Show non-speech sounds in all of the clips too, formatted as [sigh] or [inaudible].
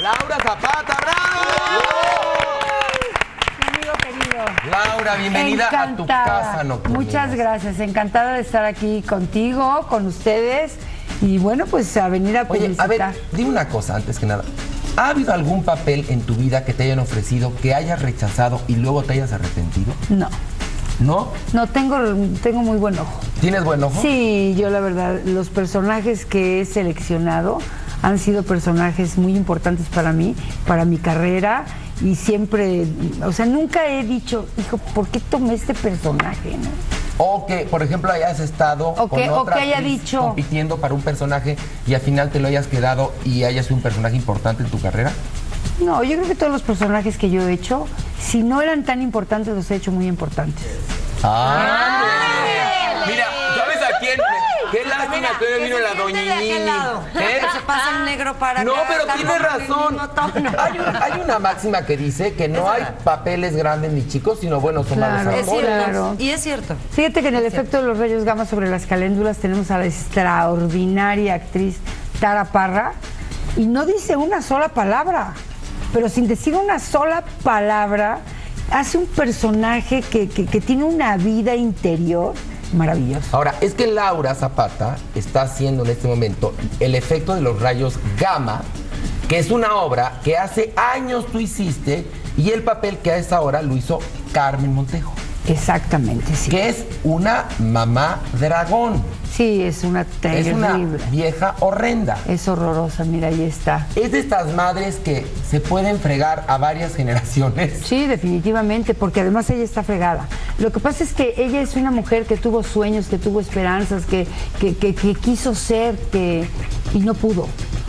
Laura Zapata, bravo. amigo querido. Laura, bienvenida a tu casa nocturna. Muchas gracias, encantada de estar aquí contigo, con ustedes y bueno, pues a venir a Oye, publicitar. a ver, dime una cosa antes que nada. ¿Ha habido algún papel en tu vida que te hayan ofrecido, que hayas rechazado y luego te hayas arrepentido? No, ¿No? no tengo, tengo muy buen ojo. ¿Tienes buen ojo? Sí, yo la verdad, los personajes que he seleccionado han sido personajes muy importantes para mí, para mi carrera y siempre, o sea, nunca he dicho, hijo, ¿por qué tomé este personaje? no? O que, por ejemplo, hayas estado O con que- o otra que haya dicho- compitiendo para un personaje y al final te lo hayas quedado y hayas sido un personaje importante en tu carrera. No, yo creo que todos los personajes que yo he hecho, si no eran tan importantes, los he hecho muy importantes. ¡Ah! Mira, ¿sabes a quién? Qué lástima que hoy vino la doñinini. ¿Eh? Se pasa el negro para No, acá, pero tiene razón. [laughs] Hay, un- hay una máxima que dice que no hay papeles grandes ni chicos, sino buenos o malos Claro. Es actores. cierto. Claro. Y es cierto. Fíjate que en el efecto de los rayos gamma sobre las caléndulas tenemos a la extraordinaria actriz Tara Parra y no dice una sola palabra, pero sin decir una sola palabra hace un personaje que, que- que tiene una vida interior maravillosa. Ahora, es que Laura Zapata está haciendo en este momento el efecto de los rayos gamma, que es una obra que hace años tú hiciste y el papel que a esa hora lo hizo Carmen Montejo, Exactamente, sí. que es una mamá dragón. Sí, es una Es terrible. una vieja horrenda. Es horrorosa, mira, ahí está. Es de estas madres que se pueden fregar a varias generaciones. Sí, definitivamente, porque además ella está fregada. Lo que pasa es que ella es una mujer que tuvo sueños, que tuvo esperanzas, que, que, que- que quiso ser, que y no pudo.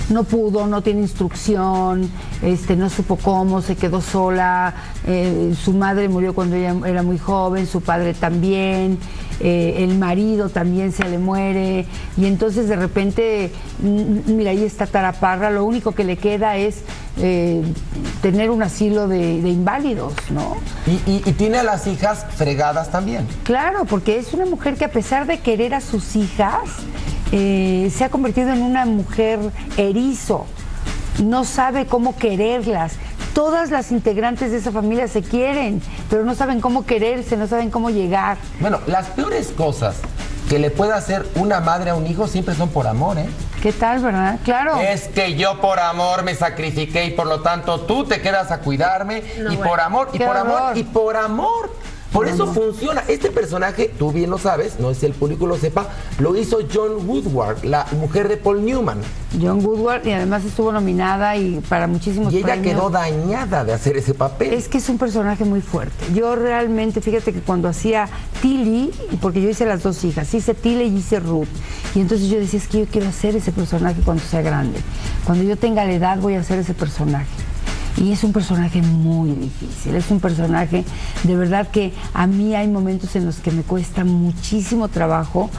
No pudo, no tiene instrucción, este, no supo cómo, se quedó sola. eh, su madre murió cuando ella era muy joven, su padre también, eh, el marido también se le muere. Y entonces de repente, mm, mira, ahí está Taraparra, lo único que le queda es eh, tener un asilo de, de inválidos, ¿no? Y, y- y tiene a las hijas fregadas también. Claro, porque es una mujer que a pesar de querer a sus hijas, eh, se ha convertido en una mujer erizo, no sabe cómo quererlas. Todas las integrantes de esa familia se quieren, pero no saben cómo quererse, no saben cómo llegar. Bueno, las peores cosas que le puede hacer una madre a un hijo siempre son por amor, ¿eh? ¿Qué tal, verdad? Claro. Es que yo por amor me sacrifiqué y por lo tanto tú te quedas a cuidarme y por amor, y Qué por amor, y por amor. Por eso funciona. Este personaje, tú bien lo sabes, no sé si el público lo sepa, lo hizo John Woodward, la mujer de Paul Newman. John Woodward y además estuvo nominada y para muchísimos Y ella premios. quedó dañada de hacer ese papel. Es que es un personaje muy fuerte. Yo realmente, fíjate que cuando hacía Tilly, porque yo hice las dos hijas, hice Tilly y hice Ruth. Y entonces yo decía, es que yo quiero hacer ese personaje cuando sea grande. Cuando yo tenga la edad voy a hacer ese personaje. Y es un personaje muy difícil, es un personaje de verdad que a mí hay momentos en los que me cuesta muchísimo trabajo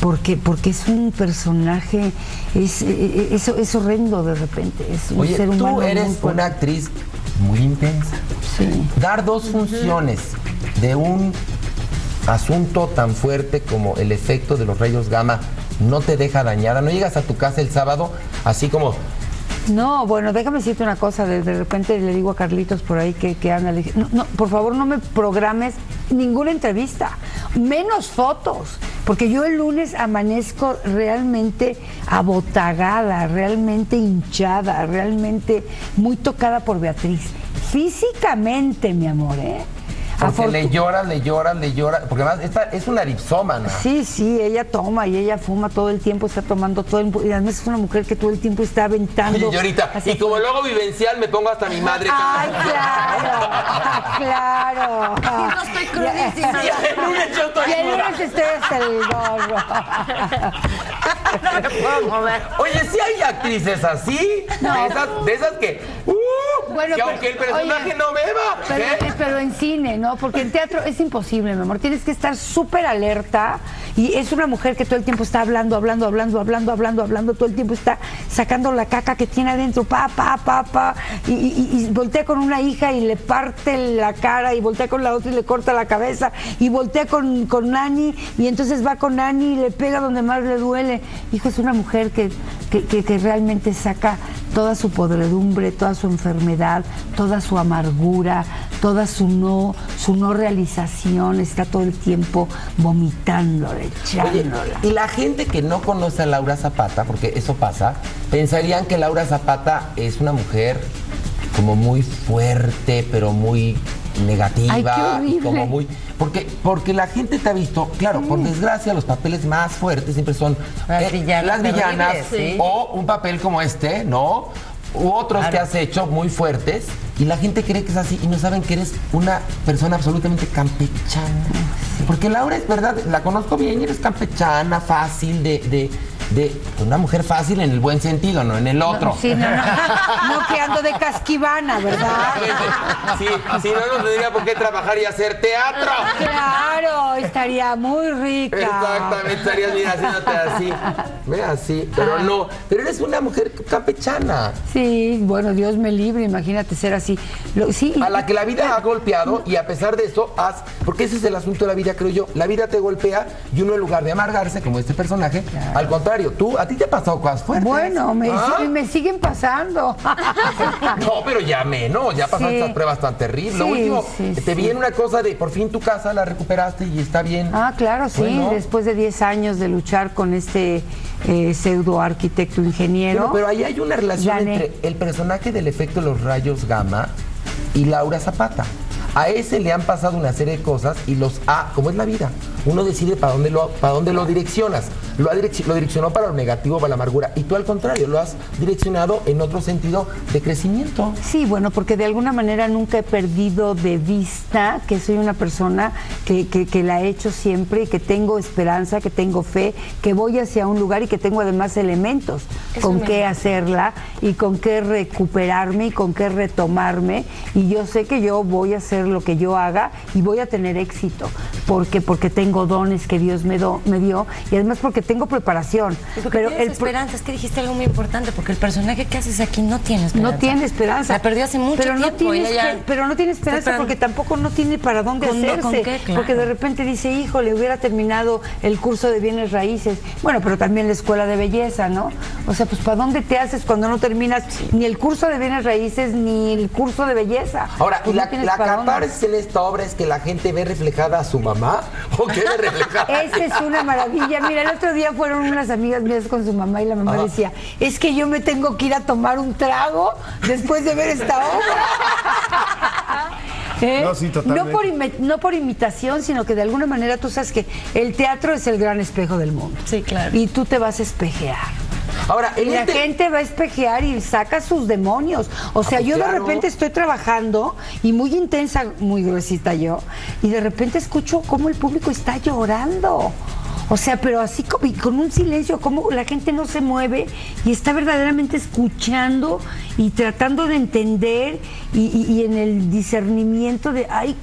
porque, porque es un personaje, es, es, es horrendo de repente, es un Oye, ser humano. tú eres una actriz muy intensa. Sí. Dar dos funciones de un asunto tan fuerte como el efecto de los rayos gamma no te deja dañada. No llegas a tu casa el sábado así como No, bueno, déjame decirte una cosa. De, repente le digo a Carlitos por ahí que, que anda. no, no, por favor, no me programes ninguna entrevista, menos fotos. Porque yo el lunes amanezco realmente abotagada, realmente hinchada, realmente muy tocada por Beatriz. Físicamente, mi amor, ¿eh? Porque le lloras, le lloras, le lloras, porque además esta es una ripsómana. Sí, sí, ella toma y ella fuma todo el tiempo, está tomando todo el tiempo. Y además es una mujer que todo el tiempo está aventando. Oye, Llorita, hacia y como luego vivencial me pongo hasta mi madre. ¡Ay, [laughs] claro! [laughs] ¡Claro! No estoy crudísima. Y el lunes yo estoy Y el cruda. lunes estoy hasta el gorro. [laughs] No me puedo mover. Oye, sí hay actrices así, de, esas, de esas que, uh, Bueno, que pero- aunque el personaje oye, no beba. Pero, ¿eh? eh, pero en cine, ¿no? Porque en teatro es imposible, mi amor. Tienes que estar súper alerta. Y es una mujer que todo el tiempo está hablando, hablando, hablando, hablando, hablando, hablando. Todo el tiempo está sacando la caca que tiene adentro. Pa, pa, pa, pa. Y, y- y voltea con una hija y le parte la cara. Y voltea con la otra y le corta la cabeza. Y voltea con, con Nani. Y entonces va con Nani y le pega donde más le duele. Hijo, es una mujer que, que, que- realmente saca toda su podredumbre, toda su enfermedad, toda su amargura, toda su no, su no realización, está todo el tiempo vomitándola, echándola. y la gente que no conoce a Laura Zapata, porque eso pasa, pensarían que Laura Zapata es una mujer como muy fuerte, pero muy negativa, Ay, y como muy porque porque la gente te ha visto, claro, por desgracia los papeles más fuertes siempre son Las villanas las villanas sí. o un papel como este, ¿no? U otros que has hecho muy fuertes y la gente cree que es así y no saben que eres una persona absolutamente campechana. Porque Laura es verdad, la conozco bien y eres campechana, fácil, de, de, de una mujer fácil en el buen sentido, no en el otro. Sí, no, no, [laughs] no que ando de casquivana, ¿verdad? Sí, si no, no tendría por qué trabajar y hacer teatro. Claro, estaría muy rica. Exactamente, estarías mira, haciéndote así. Ve así, pero no. Pero eres una mujer campechana. Sí, bueno, Dios me libre, imagínate ser así. Lo- sí, A la que la vida ha golpeado y a pesar de eso, has. Porque ese es el asunto de la vida, creo yo. La vida te golpea y uno en lugar de amargarse, como este personaje, al contrario, tú, a ti te han pasado cosas fuertes. Bueno, me, ¿Ah? me siguen pasando. [laughs] No, pero ya menos, ya pasaste Sí. esas pruebas tan terribles. Lo último, sí, te vi en una cosa de por fin tu casa la recuperaste y está bien. Ah, claro, sí, Bueno. después de 10 años de luchar con este eh, pseudo arquitecto ingeniero. Pero, pero ahí hay una relación Gané. entre el personaje del efecto de los rayos gamma y Laura Zapata. A ese le han pasado una serie de cosas y los ha, como es la vida, uno decide para dónde lo, para dónde lo direccionas. Lo, ha direc- lo direccionó para lo negativo, para la amargura, y tú al contrario, lo has direccionado en otro sentido de crecimiento. Sí, bueno, porque de alguna manera nunca he perdido de vista que soy una persona que, que- que la he hecho siempre y que tengo esperanza, que tengo fe, que voy hacia un lugar y que tengo además elementos con qué hacerla y con qué recuperarme y con qué retomarme. Y yo sé que yo voy a hacer lo que yo haga y voy a tener éxito, porque, porque tengo dones que Dios me, do- me dio y además porque tengo preparación. Porque Pero tienes el esperanza, es que dijiste algo muy importante, porque el personaje que haces aquí no tiene esperanza. No tiene esperanza. La perdió hace mucho pero tiempo. No tiene ella ya- esper- pero no tiene esperanza porque tampoco no tiene para dónde ¿Con- hacerse. con qué? Claro. Porque de repente dice, hijo, le hubiera terminado el curso de bienes raíces. Bueno, pero también la escuela de belleza, ¿no? O sea, pues ¿para dónde te haces cuando no terminas ni el curso de bienes raíces ni el curso de belleza? Ahora, Pues ¿y no la, tienes la catarsis en esta obra es que la gente ve reflejada a su mamá? ¿O qué Esa es una maravilla. Mira, el otro día fueron unas amigas mías con su mamá y la mamá Ajá. decía, es que yo me tengo que ir a tomar un trago después de ver esta obra. ¿Eh? No, sí, totalmente. No por, no por imitación, sino que de alguna manera tú sabes que el teatro es el gran espejo del mundo. Sí, claro. Y tú te vas a espejear. Ahora, en Y la este- gente va a espejear y saca sus demonios. O sea, pues yo de repente estoy trabajando y muy intensa, muy gruesita yo, y de repente escucho cómo el público está llorando. O sea, pero así como, y con un silencio, como la gente no se mueve y está verdaderamente escuchando y tratando de entender y, y- y en el discernimiento de, ay,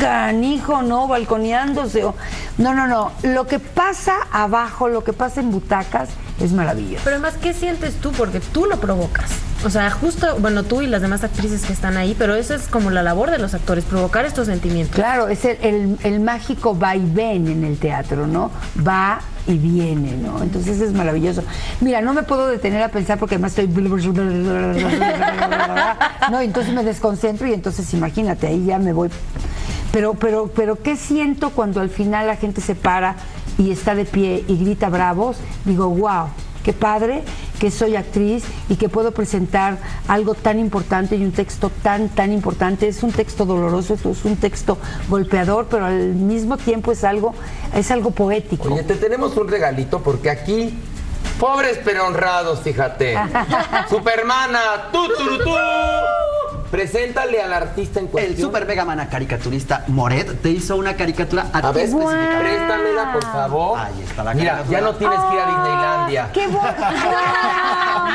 canijo, no, balconeándose. o- No, no, no. Lo que pasa abajo, lo que pasa en butacas, es maravilloso. Pero además, ¿qué sientes tú? Porque tú lo provocas. O sea, justo, bueno, tú y las demás actrices que están ahí, pero eso es como la labor de los actores, provocar estos sentimientos. Claro, es el, el- el mágico va y ven en el teatro, ¿no? Va y viene, ¿no? Entonces es maravilloso. Mira, no me puedo detener a pensar porque además estoy... [laughs] No, entonces me desconcentro y entonces imagínate, ahí ya me voy. Pero, pero, pero, ¿qué siento cuando al final la gente se para y está de pie y grita bravos? Digo, wow, qué padre que soy actriz y que puedo presentar algo tan importante y un texto tan, tan importante. Es un texto doloroso, es un texto golpeador, pero al mismo tiempo es algo, es algo poético. Oye, te tenemos un regalito porque aquí, pobres pero honrados, fíjate. [laughs] Supermana, tú, tú, tú. Preséntale al artista en El cuestión. super mega mana caricaturista Moret te hizo una caricatura a, A ti ver, específicamente. préstamela, por favor. Ahí está la Mira, caricatura. ya no tienes que ir a Disneylandia. ¡Qué bonito! [laughs]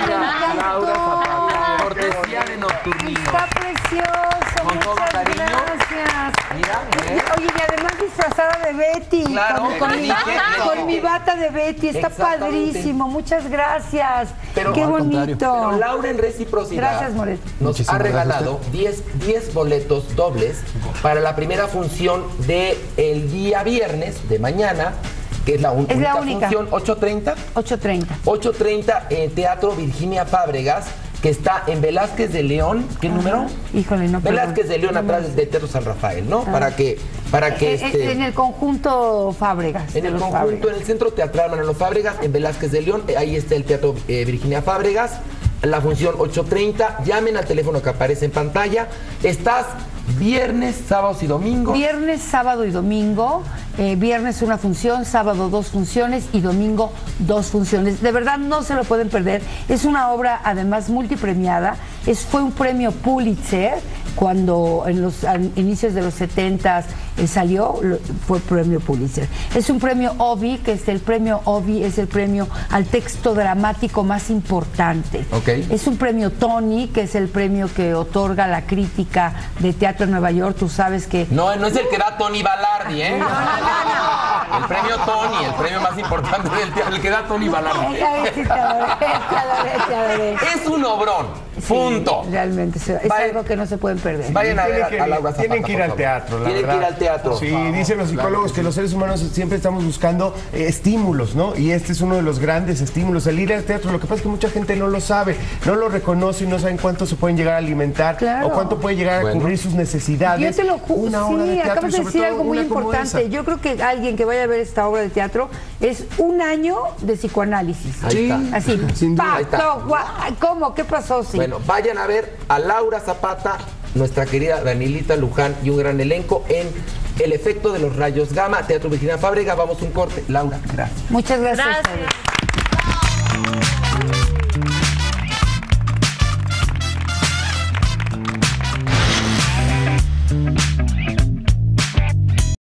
Mira, Laura Zapata. Cortesía de Nocturnino. Está precioso, Con todo. Gracias. Mira, Oye, ¿eh? Oye, y además disfrazada de Betty. Claro, con, mi, con bata de Betty. Está padrísimo. Muchas gracias. Pero- Qué bonito. Pero Laura en reciprocidad Gracias, Moret. nos Muchísimas ha regalado 10, 10 boletos dobles para la primera función del el día viernes de mañana, que es la un- Es la única única. función, 8.30. 8.30. 8.30 en Teatro Virginia Fábregas, que está en Velázquez de León. ¿Qué número? Híjole, no. Velázquez de León, No atrás de Teatro San Rafael, ¿no? Para que, para que Eh, eh, este... En el conjunto Fábregas. En el conjunto, Fábregas. en el Centro Teatral Manolo Fábregas, en Velázquez de León, eh, ahí está el Teatro eh, Virginia Fábregas, la función 8.30, llamen al teléfono que aparece en pantalla. Estás viernes, sábados y domingos. Viernes, sábado y domingo. Eh, viernes una función, sábado dos funciones y domingo dos funciones. De verdad no se lo pueden perder. Es una obra además multipremiada. Es, fue un premio Pulitzer cuando en los inicios de los 70 salió, lo- fue premio Pulitzer. Es un premio OBI, que es el premio OBI, es el premio al texto dramático más importante. Ok. Es un premio Tony, que es el premio que otorga la crítica de teatro en Nueva York. Tú sabes que No, no es el que da Tony Balardi, ¿eh? El premio Tony, el premio más importante del teatro, el que da Tony Balardi. Ya ves, sí, te adoré, te adoré, te adoré. Es un obrón, Sí, punto. realmente, es Vayan- algo que no se pueden perder. Vayan a ver Tienen a, que, a Laura Zapata, tienen que ir al teatro, la Tienen verdad. que ir al teatro. Sí, dicen los psicólogos que los seres humanos siempre estamos buscando eh, estímulos, ¿no? Y este es uno de los grandes estímulos, el ir al teatro. Lo que pasa es que mucha gente no lo sabe, no lo reconoce y no saben cuánto se pueden llegar a alimentar Claro. o cuánto puede llegar a Bueno. cubrir sus necesidades. Yo te lo juro, Una obra de sí, teatro acabas de sobre decir todo algo muy como importante. Yo creo que alguien que vaya a ver esta obra de teatro es un año de psicoanálisis. Ahí está. Así, Sin duda. Ahí está. ¿cómo? ¿Qué pasó? Sí. Bueno, vayan a ver a Laura Zapata, nuestra querida Danilita Luján y un gran elenco en El efecto de los rayos gamma, Teatro Virginia Fábrega. Vamos un corte. Laura, gracias. Muchas gracias. Gracias.